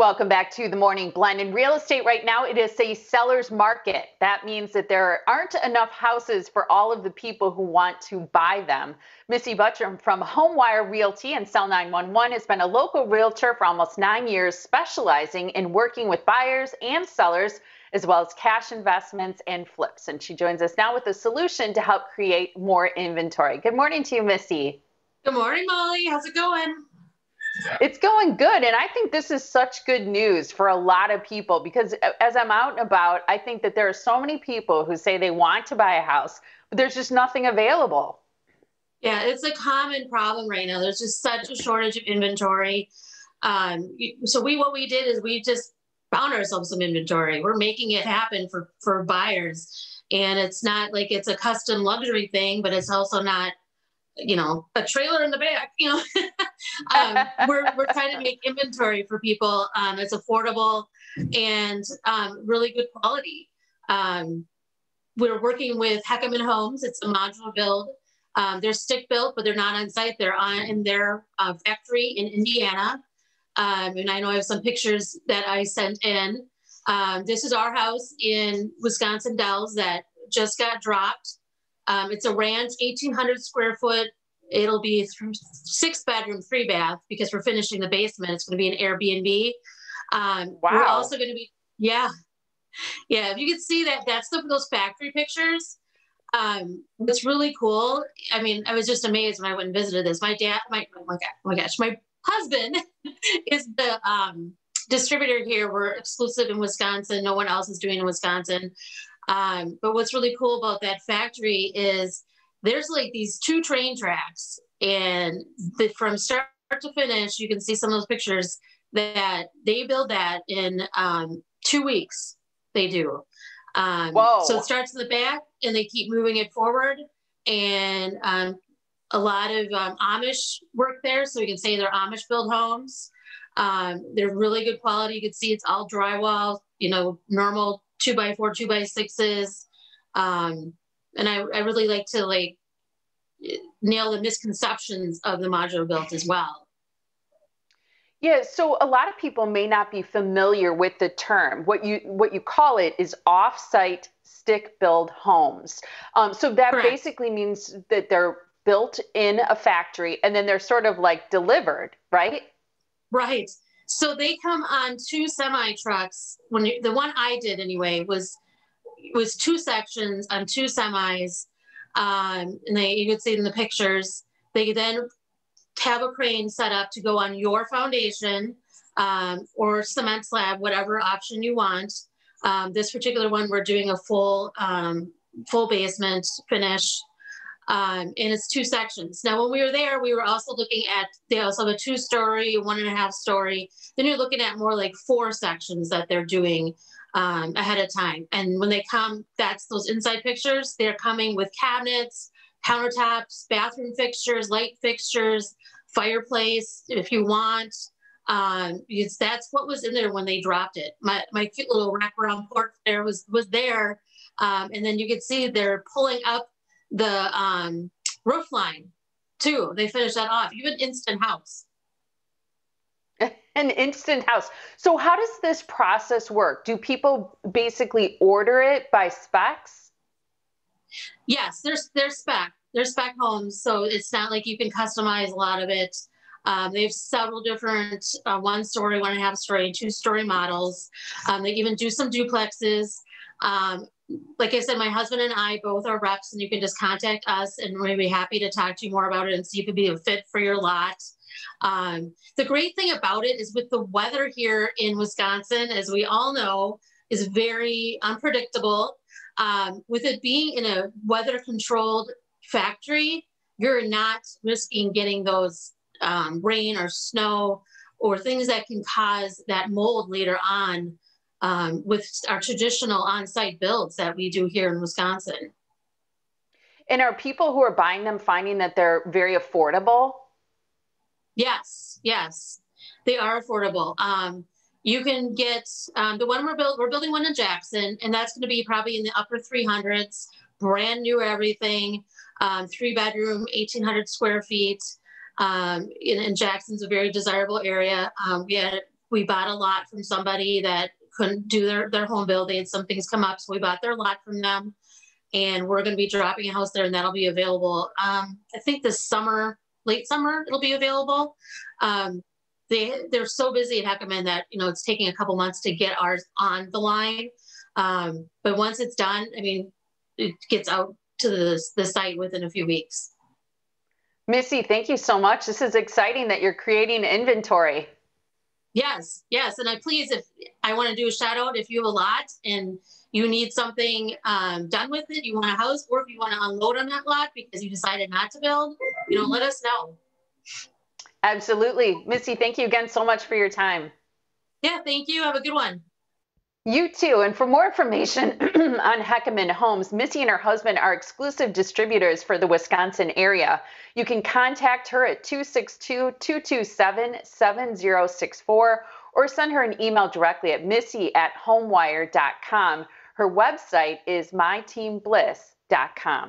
Welcome back to the morning blend. In real estate right now, it is a seller's market. That means that there aren't enough houses for all of the people who want to buy them. Missy Buttram from HomeWire Realty and Cell 911 has been a local realtor for almost nine years, specializing in working with buyers and sellers, as well as cash investments and flips. And she joins us now with a solution to help create more inventory. Good morning to you, Missy. Good morning, Molly. How's it going? It's going good. And I think this is such good news for a lot of people because as I'm out and about, I think that there are so many people who say they want to buy a house, but there's just nothing available. Yeah, it's a common problem right now. There's just such a shortage of inventory. Um, so we what we did is we just found ourselves some inventory. We're making it happen for for buyers, and it's not like it's a custom luxury thing, but it's also not you know, a trailer in the back, you know, um, we're, we're trying to make inventory for people. Um, it's affordable and um, really good quality. Um, we're working with Heckaman Homes. It's a modular build. Um, they're stick built, but they're not on site. They're on in their uh, factory in Indiana. Um, and I know I have some pictures that I sent in. this is our house in Wisconsin Dells that just got dropped. Um, it's a ranch, 1,800 square foot. It'll be six bedroom, three bath because we're finishing the basement. It's going to be an Airbnb. Um, wow. We're also going to be, yeah. Yeah, if you can see that, that's the, those factory pictures. Um, it's really cool. I mean, I was just amazed when I went and visited this. My dad, my, oh my, God, oh my gosh, my husband is the um, distributor here. We're exclusive in Wisconsin. No one else is doing in Wisconsin. Um, but what's really cool about that factory is there's like these two train tracks, and the, from start to finish, you can see some of those pictures that they build that in um, two weeks. They do. Um, Whoa. So it starts in the back, and they keep moving it forward, and um, a lot of um, Amish work there, so you can say they're Amish build homes. Um, they're really good quality. You can see it's all drywall, you know, normal two by four, two by sixes. Um, and I, I really like to like nail the misconceptions of the modular built as well. Yeah, so a lot of people may not be familiar with the term. What you what you call it is off-site stick-build homes. Um, so that Correct. basically means that they're built in a factory and then they're sort of like delivered, right? Right. So they come on two semi trucks. When you, the one I did anyway was was two sections on two semis, um, and they you could see in the pictures. They then have a crane set up to go on your foundation um, or cement slab, whatever option you want. Um, this particular one, we're doing a full um, full basement finish um, and it's two sections. Now, when we were there, we were also looking at, they also have a two story, one and a half story. Then you're looking at more like four sections that they're doing um, ahead of time. And when they come, that's those inside pictures. They're coming with cabinets, countertops, bathroom fixtures, light fixtures, fireplace, if you want. Um, that's what was in there when they dropped it. My, my cute little wraparound porch there was, was there. Um, and then you can see they're pulling up the um, roof line too. They finished that off. Even instant house. An instant house. So how does this process work? Do people basically order it by specs? Yes, there's there's spec. There's spec homes, so it's not like you can customize a lot of it. Um, they have several different uh, one story, one and a half story, two story models. Um, they even do some duplexes. Um, like I said, my husband and I both are reps, and you can just contact us, and we'd be happy to talk to you more about it and see if it would be a fit for your lot. Um, the great thing about it is with the weather here in Wisconsin, as we all know, is very unpredictable. Um, with it being in a weather-controlled factory, you're not risking getting those um, rain or snow or things that can cause that mold later on um, with our traditional on-site builds that we do here in Wisconsin. And are people who are buying them finding that they're very affordable? Yes, yes, they are affordable. Um, you can get um, the one we're build, we're building one in Jackson, and that's going to be probably in the upper 300s, brand new everything, um, three bedroom, 1,800 square feet. Um, in, in, Jackson's a very desirable area. Um, we had we bought a lot from somebody that couldn't do their, their home build. They had some things come up, so we bought their lot from them. And we're going to be dropping a house there, and that'll be available. Um, I think this summer, late summer, it'll be available. Um, they they're so busy at Heckaman that you know it's taking a couple months to get ours on the line. Um, but once it's done, I mean, it gets out to the the site within a few weeks. Missy, thank you so much. This is exciting that you're creating inventory. Yes, yes. And I please, if I want to do a shout out, if you have a lot and you need something um, done with it, you want a house, or if you want to unload on that lot because you decided not to build, you know, let us know. Absolutely. Missy, thank you again so much for your time. Yeah, thank you. Have a good one. You too. And for more information on Heckaman Homes, Missy and her husband are exclusive distributors for the Wisconsin area. You can contact her at 262 227 7064 or send her an email directly at missy at homewire.com. Her website is myteambliss.com.